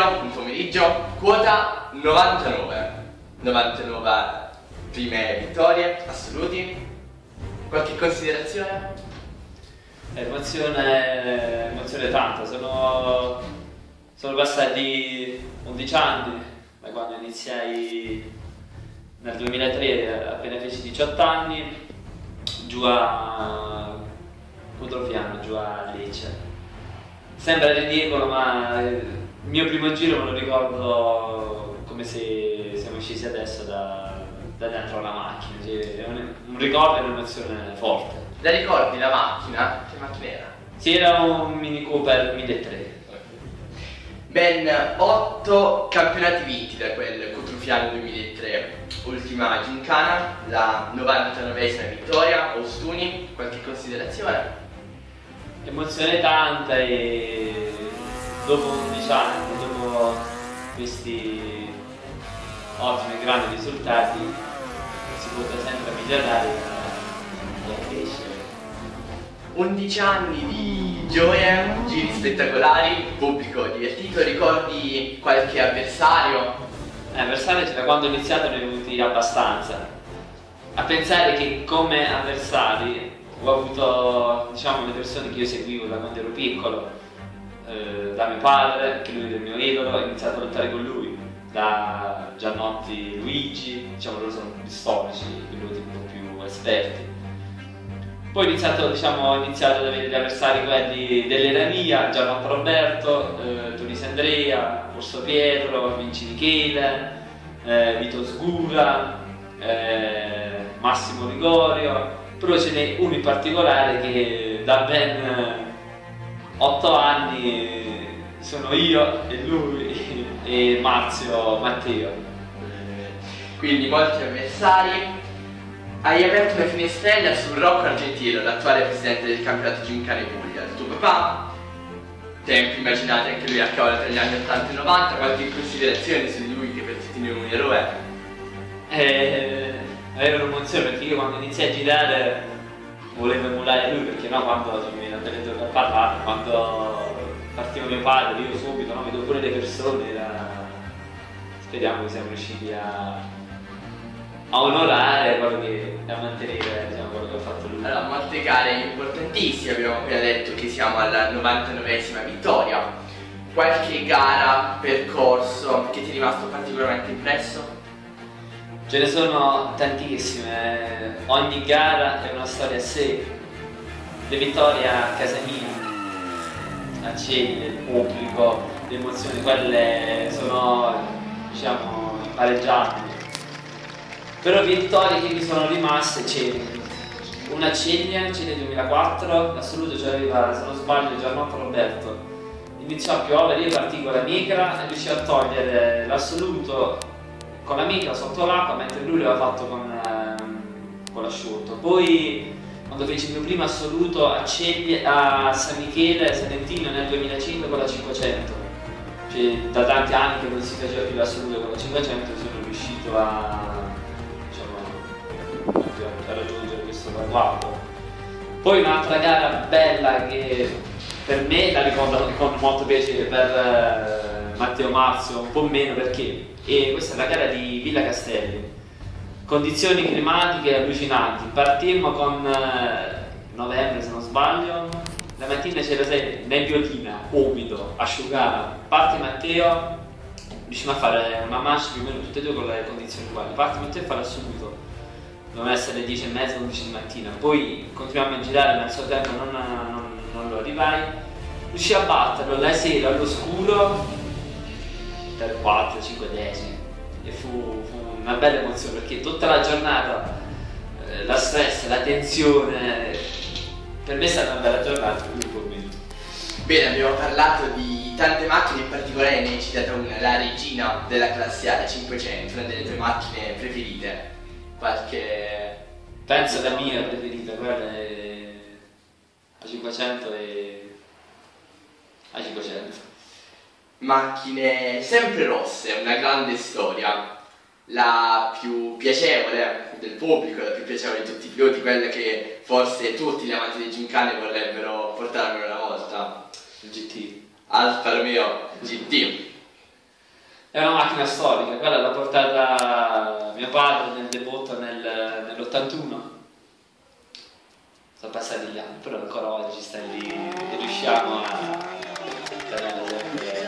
giro, un pomeriggio, quota 99. 99 prime vittorie, assoluti. Qualche considerazione? Emozione, emozione tanta, sono, sono passati 11 anni da quando iniziai nel 2003, appena feci 18 anni, giù a Putrofiano, giù a Lecce. Sembra ridicolo, ma il mio primo giro me lo ricordo come se siamo scesi adesso da, da dentro la macchina, cioè, un, un ricordo e un'emozione forte. La ricordi la macchina? Che macchina era? Sì, era un Mini Cooper 1003. Ben 8 campionati vinti da quel Cotrufiano 2003. Ultima gincana, la 99esima vittoria, Ostuni, qualche considerazione? Emozione tanta e dopo 11 anni, dopo questi ottimi e grandi risultati, si potrà sempre migliorare e crescere. 11 anni di gioia, giri spettacolari, pubblico divertito, ricordi qualche avversario? Eh, avversari da quando ho iniziato ne ho avuti abbastanza. A pensare che come avversari ho avuto diciamo le persone che io seguivo da quando ero piccolo, eh, da mio padre, che lui era il mio idolo, ho iniziato a lottare con lui, da Giannotti Luigi, diciamo loro sono storici, quelli un po' più esperti. Poi ho iniziato, diciamo, ho iniziato ad avere gli avversari quelli dell'Erania, Gianotto Roberto, eh, Tunisi Andrea, Orso Pietro, Vinci Michele, eh, Vito Sgura, eh, Massimo Ligorio, però ce n'è uno in particolare che da ben 8 anni sono io e lui e Marzio Matteo. Quindi molti avversari. Hai aperto una finestrella su Rocco Argentino, l'attuale presidente del campionato Gincane Puglia. Il tuo papà, tempi immaginati anche lui a cavallo tra gli anni 80 e 90, qualche considerazione su di lui che per tutti noi è un eroe? Eh, era un'emozione perché io quando iniziai a girare volevo emulare lui perché no quando mi viene a parlare, quando partiva mio padre, io subito, no, vedo pure le persone, era... speriamo che siamo riusciti a a onorare quello che a mantenere diciamo, quello che ha fatto lui. Allora, molte gare importantissime, abbiamo appena detto che siamo alla 99esima vittoria. Qualche gara, percorso che ti è rimasto particolarmente impresso? Ce ne sono tantissime, ogni gara è una storia a sé. Le vittorie a casa mia, a Ceglie, il pubblico, le emozioni, quelle sono diciamo impareggiabili però vittorie che mi sono rimaste c'erano una Ceglia, Ceglia 2004, l'assoluto ci aveva, se non sbaglio, Gianotto Roberto. Iniziò a piovere, io partii con la micra e riuscì a togliere l'assoluto con la micra sotto l'acqua mentre lui l'aveva fatto con, ehm, con l'asciutto. Poi quando feci il mio primo assoluto a, Ceglia, a San Michele, Salentino nel 2005 con la 500. Cioè, da tanti anni che non si faceva più l'assoluto con la 500 sono riuscito a per raggiungere questo traguardo. Poi un'altra gara bella che per me la ricordo con molto piacere, per Matteo Marzio un po' meno perché e questa è la gara di Villa Castelli. Condizioni climatiche allucinanti. Partimmo con eh, novembre se non sbaglio, la mattina c'era nebbiolina, umido, asciugata. Parte Matteo, riusciamo a fare una marcia più o meno tutte e due con le condizioni uguali. Parte Matteo e fa l'assoluto dovevano essere le 10 e mezza, 11 di mattina, poi continuiamo a girare, ma al suo tempo non, non, non lo arrivai, riuscì a batterlo la sera all'oscuro per 4-5 decimi e fu, fu, una bella emozione perché tutta la giornata eh, la stress, la tensione, per me è stata una bella giornata, un po' meno. Bene, abbiamo parlato di tante macchine, in particolare ne hai citata una, la regina della classe A, la 500, una delle tue macchine preferite qualche... Penso la mia preferita, quella è a 500 e a 500. Macchine sempre rosse, una grande storia. La più piacevole del pubblico, la più piacevole di tutti i piloti, quella che forse tutti gli amanti di gincane vorrebbero portare una volta. Il GT. Alfa Romeo GT. È una macchina storica, quella l'ha portata mio padre nel debutto nel, nell'81. Sono passati gli anni, però ancora oggi sta lì e riusciamo a tenere sempre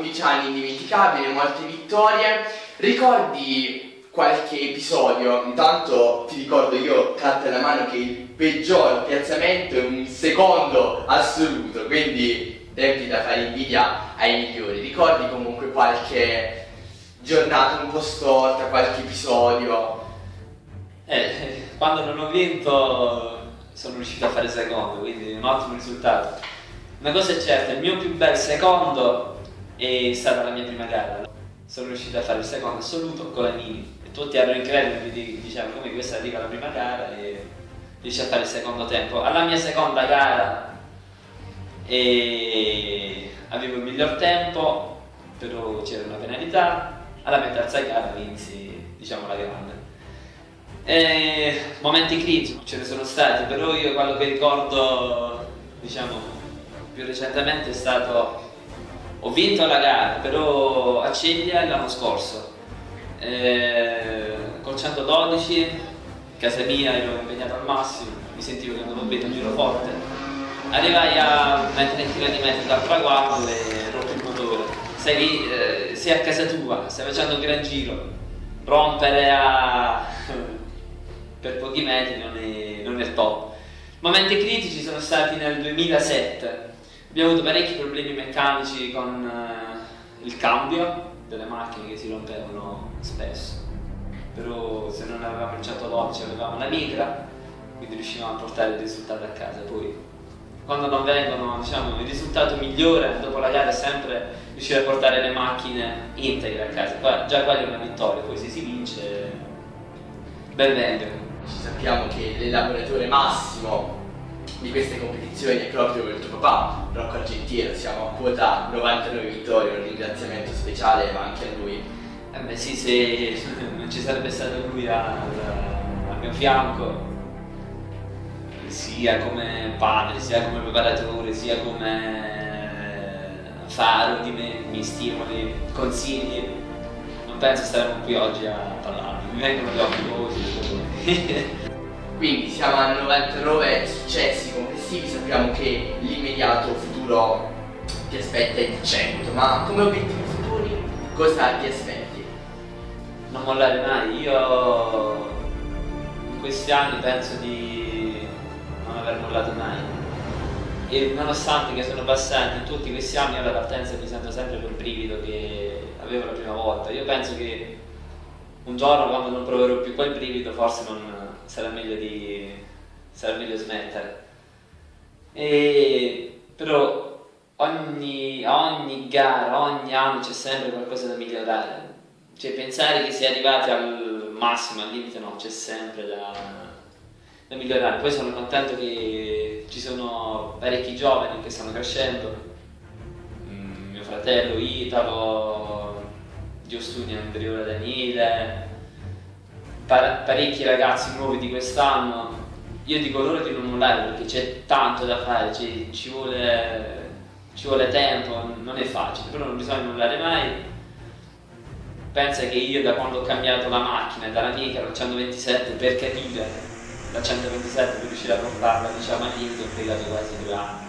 11 anni indimenticabili, molte vittorie. Ricordi qualche episodio? Intanto ti ricordo io, carta alla mano, che il peggior piazzamento è un secondo assoluto, quindi tempi da fare invidia ai migliori. Ricordi comunque qualche giornata un po' storta, qualche episodio? Eh, quando non ho vinto sono riuscito a fare secondo, quindi un ottimo risultato. Una cosa è certa, il mio più bel secondo è stata la mia prima gara. Sono riuscito a fare il secondo assoluto con la Mini. E tutti erano incredibili, dicevano come questa arriva la prima gara e riesce a fare il secondo tempo. Alla mia seconda gara e avevo il miglior tempo, però c'era una penalità, alla mia terza gara vinsi diciamo la grande. E momenti critici ce ne sono stati, però io quello che ricordo diciamo più recentemente è stato ho vinto la gara però a Ceglia l'anno scorso eh, col 112 casa mia ero impegnato al massimo mi sentivo che andavo bene un giro forte arrivai a una trentina di metri dal traguardo e rotto il motore. Sei, eh, sei a casa tua, stai facendo un gran giro, rompere a... per pochi metri non è, non è top. Momenti critici sono stati nel 2007. Abbiamo avuto parecchi problemi meccanici con uh, il cambio delle macchine che si rompevano spesso. Però se non avevamo il 112 avevamo la migra, quindi riuscivamo a portare il risultato a casa. Poi quando non vengono, diciamo, il risultato migliore dopo la gara è sempre riuscire a portare le macchine integre a casa. Qua, già quella è una vittoria, poi se si vince, ben venga. Ci sappiamo che l'elaboratore massimo di queste competizioni è proprio il tuo papà, Rocco Argentiero, siamo a quota 99 vittorie, un ringraziamento speciale va anche a lui. Eh beh sì, se non ci sarebbe stato lui al, al mio fianco sia come padre, sia come preparatore, sia come faro di me, mi stimoli, consigli. Non penso staremo qui oggi a parlare, mi vengono gli occhi così. Quindi siamo a 99 successi complessivi, sappiamo che l'immediato futuro ti aspetta il 100, ma come obiettivi futuri cosa ti aspetti? Non mollare mai, io in questi anni penso di non aver mollato mai. E nonostante che sono passati tutti questi anni alla partenza mi sento sempre quel brivido che avevo la prima volta. Io penso che un giorno quando non proverò più quel brivido forse non sarà meglio, di, sarà meglio smettere. E, però ogni, ogni gara, ogni anno c'è sempre qualcosa da migliorare. Cioè pensare che si è arrivati al massimo, al limite no, c'è sempre da, da migliorare. Poi sono contento che ci sono parecchi giovani che stanno crescendo, mm, mio fratello Italo, Dio studia Andrea Daniele, par- parecchi ragazzi nuovi di quest'anno. Io dico loro di non mollare perché c'è tanto da fare, ci, ci, vuole, ci vuole tempo, non è facile, però non bisogna mollare mai. Pensa che io da quando ho cambiato la macchina dalla Micra al 127 per capire da 127 per riuscire a comprarla diciamo all'inizio ho impiegato quasi due anni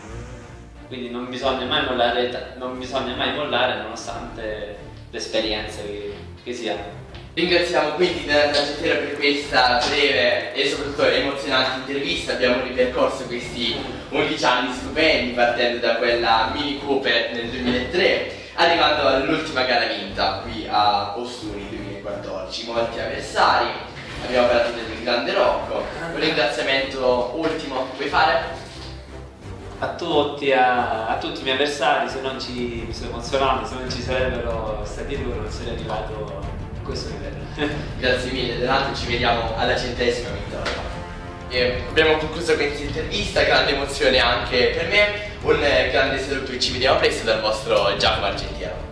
quindi non bisogna mai mollare, non bisogna mai mollare nonostante l'esperienza che, che si ha Ringraziamo quindi Dana Giattera per questa breve e soprattutto emozionante intervista. Abbiamo ripercorso questi 11 anni stupendi partendo da quella Mini Cooper nel 2003 arrivando all'ultima gara vinta qui a Ostuni 2014. Molti avversari, abbiamo parlato del grande Rocco. Un ringraziamento ultimo, puoi fare? A tutti, a, a tutti i miei avversari, se non ci mi sono emozionato, se non ci sarebbero stati loro non sarei arrivato a questo livello. Grazie mille Donato, ci vediamo alla centesima vittoria. E abbiamo concluso questa intervista, grande emozione anche per me, un grande saluto e ci vediamo presto dal vostro Giacomo Argentiero.